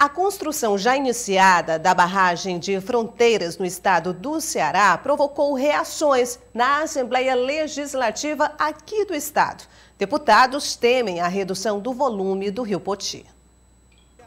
A construção já iniciada da barragem de fronteiras no estado do Ceará provocou reações na Assembleia Legislativa aqui do estado. Deputados temem a redução do volume do Rio Poti.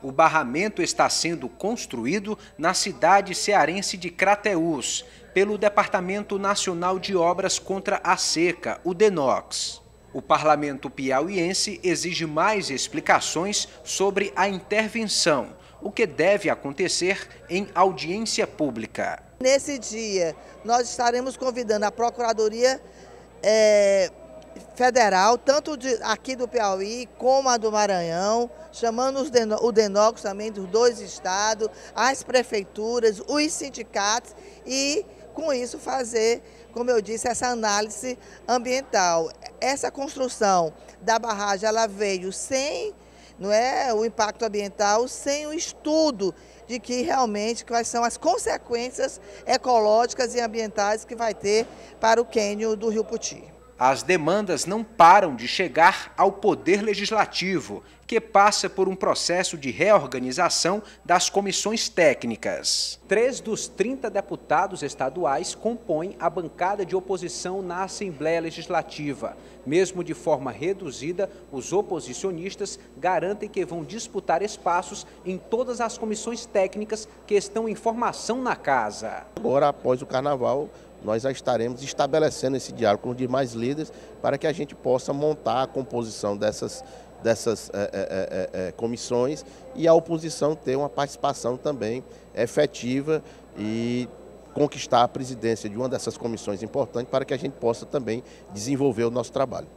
O barramento está sendo construído na cidade cearense de Crateús, pelo Departamento Nacional de Obras contra a Seca, o DENOX. O parlamento piauiense exige mais explicações sobre a intervenção o que deve acontecer em audiência pública. Nesse dia, nós estaremos convidando a Procuradoria é, Federal, tanto de, aqui do Piauí como a do Maranhão, chamando deno, o DENOX também dos dois estados, as prefeituras, os sindicatos e, com isso, fazer, como eu disse, essa análise ambiental. Essa construção da barragem, ela veio sem não é o impacto ambiental sem o estudo de que realmente quais são as consequências ecológicas e ambientais que vai ter para o quênio do Rio Puti. As demandas não param de chegar ao Poder Legislativo, que passa por um processo de reorganização das comissões técnicas. Três dos 30 deputados estaduais compõem a bancada de oposição na Assembleia Legislativa. Mesmo de forma reduzida, os oposicionistas garantem que vão disputar espaços em todas as comissões técnicas que estão em formação na casa. Agora, após o Carnaval, nós já estaremos estabelecendo esse diálogo com os demais líderes para que a gente possa montar a composição dessas, dessas é, é, é, comissões e a oposição ter uma participação também efetiva e conquistar a presidência de uma dessas comissões importantes para que a gente possa também desenvolver o nosso trabalho.